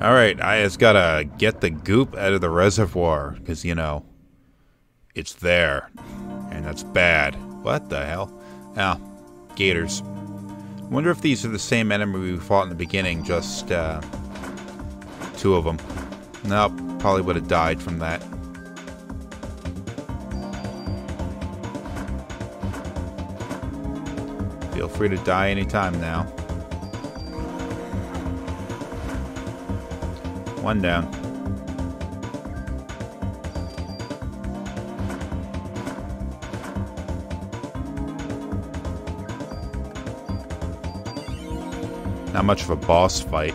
Alright, I just gotta get the goop out of the reservoir, because, you know, it's there. And that's bad. What the hell? Ah, gators. wonder if these are the same enemy we fought in the beginning, just, uh, two of them. Nope, probably would have died from that. Feel free to die anytime now. One down. Not much of a boss fight.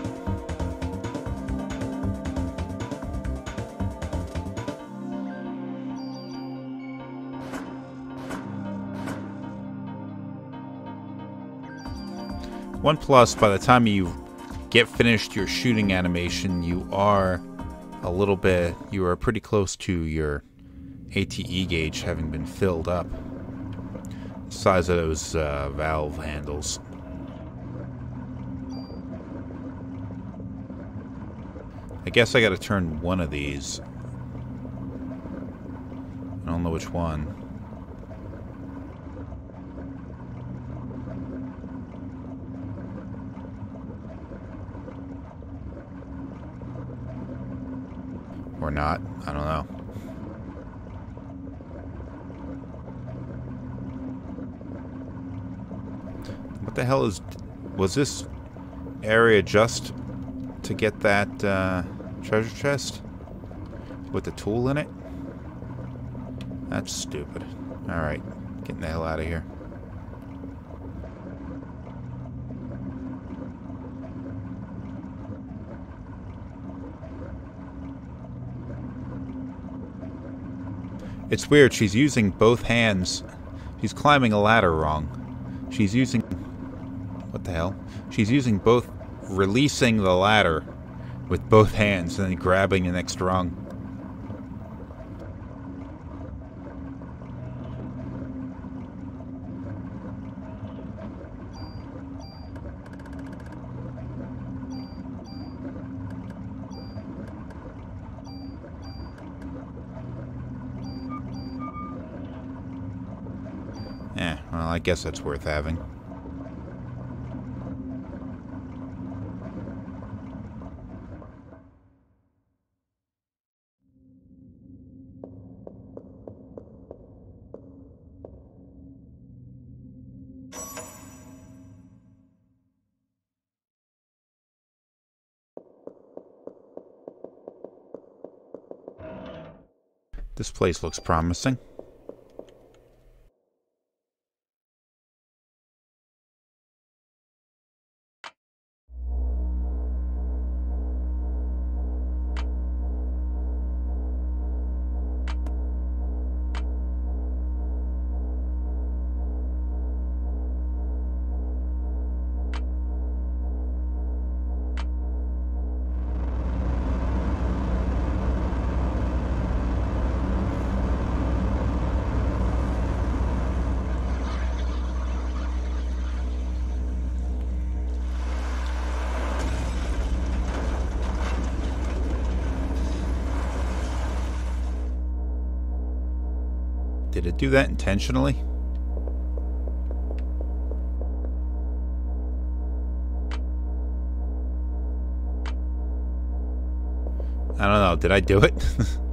One plus, by the time you get finished your shooting animation, you are a little bit, you are pretty close to your ATE gauge having been filled up. size of those uh, valve handles. I guess I gotta turn one of these. I don't know which one. Or not. I don't know. What the hell is... Was this area just to get that uh, treasure chest? With the tool in it? That's stupid. Alright. Getting the hell out of here. It's weird, she's using both hands. She's climbing a ladder wrong. She's using... What the hell? She's using both... Releasing the ladder with both hands and then grabbing the next rung. Well, I guess that's worth having. This place looks promising. Did it do that intentionally? I don't know. Did I do it?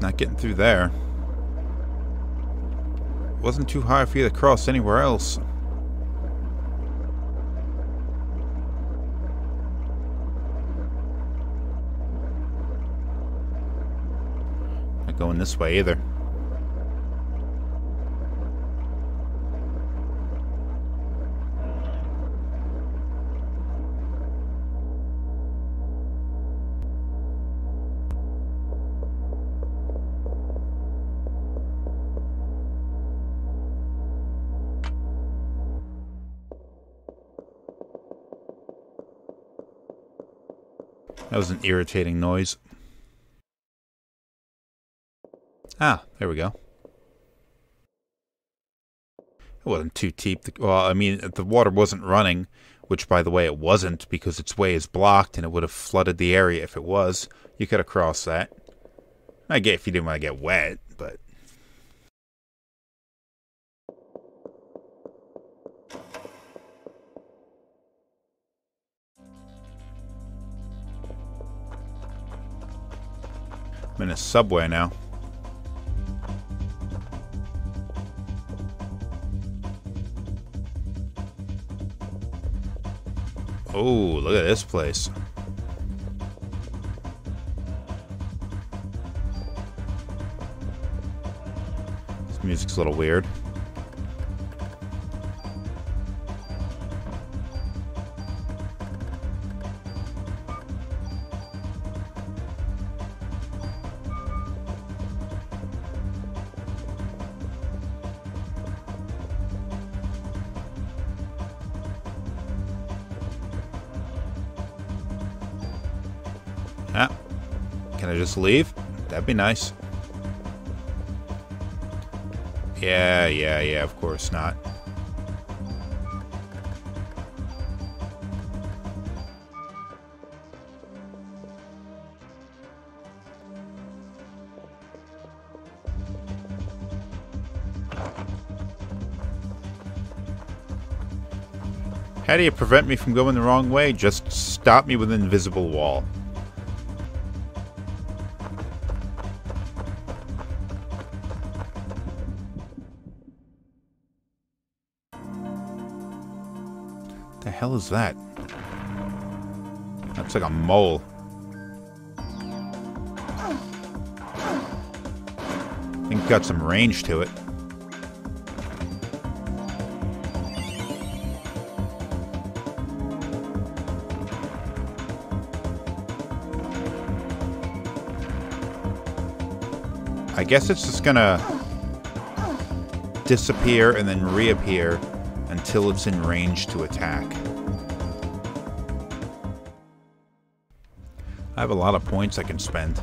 not getting through there. Wasn't too high for you to cross anywhere else. Not going this way either. That was an irritating noise. Ah, there we go. It wasn't too deep. Well, I mean, the water wasn't running, which, by the way, it wasn't because its way is blocked and it would have flooded the area if it was. You could have crossed that. I get if you didn't want to get wet, but. I'm in a subway now. Oh, look at this place. This music's a little weird. Can I just leave? That'd be nice. Yeah, yeah, yeah, of course not. How do you prevent me from going the wrong way? Just stop me with an invisible wall. The hell is that? That's like a mole. I think got some range to it. I guess it's just gonna disappear and then reappear until it's in range to attack. I have a lot of points I can spend.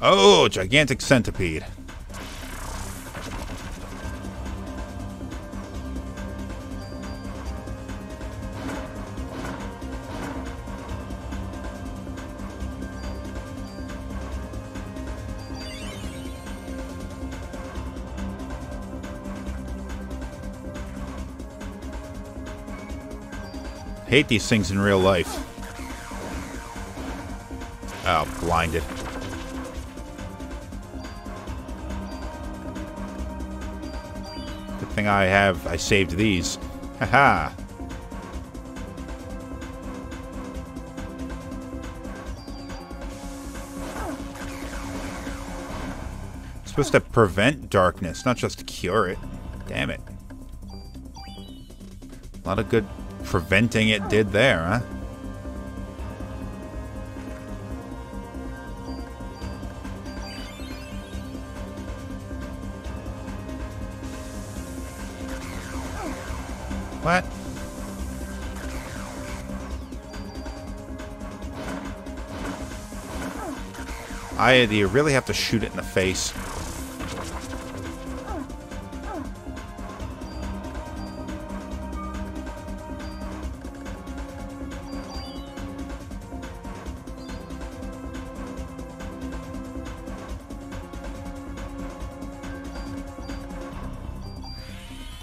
Oh, gigantic centipede. Hate these things in real life. Oh, blinded. Good thing I have, I saved these. Haha. It's supposed to prevent darkness, not just cure it. Damn it. A lot of good preventing it did there, huh? What? I, you really have to shoot it in the face?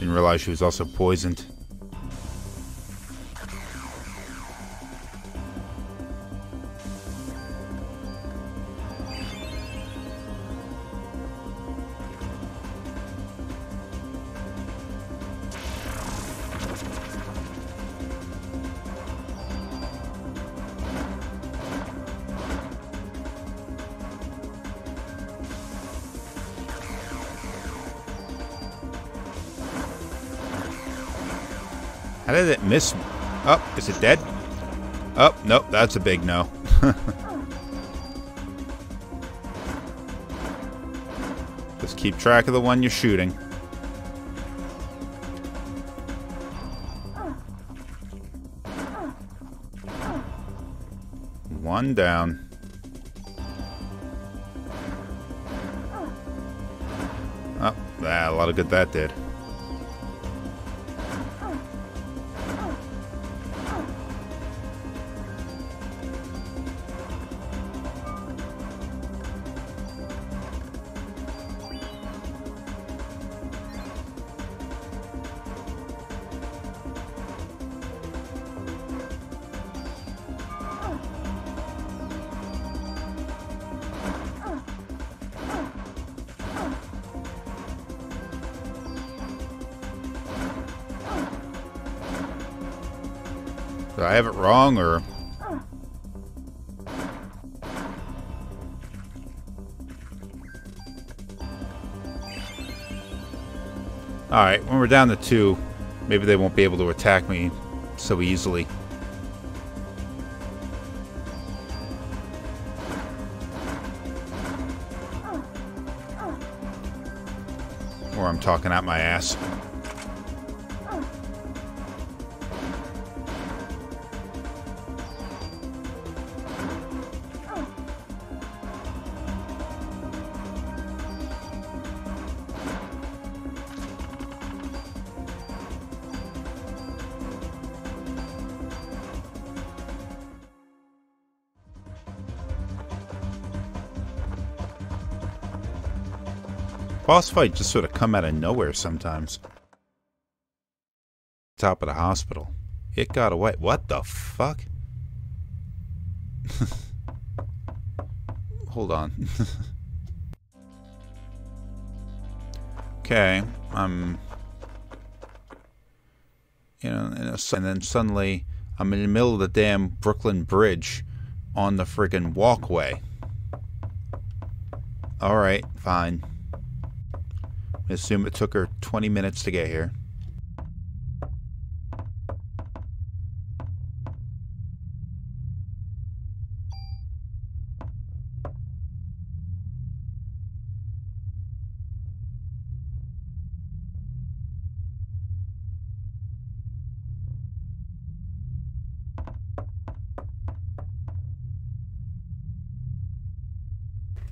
Didn't realize she was also poisoned. How did it miss me? Oh, is it dead? Oh, nope, that's a big no. Just keep track of the one you're shooting. One down. Oh, ah, a lot of good that did. Did I have it wrong, or... Alright, when we're down to two, maybe they won't be able to attack me so easily. Or I'm talking out my ass. Boss fight just sort of come out of nowhere sometimes. Top of the hospital. It got away. What the fuck? Hold on. okay, I'm... You know, uh, and then suddenly I'm in the middle of the damn Brooklyn Bridge on the friggin' walkway. Alright, fine. I assume it took her 20 minutes to get here.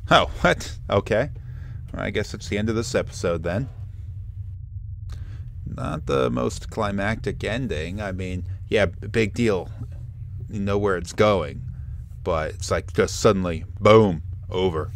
Oh, what? Okay. I guess it's the end of this episode then. Not the most climactic ending. I mean, yeah, big deal. You know where it's going. But it's like just suddenly, boom, over.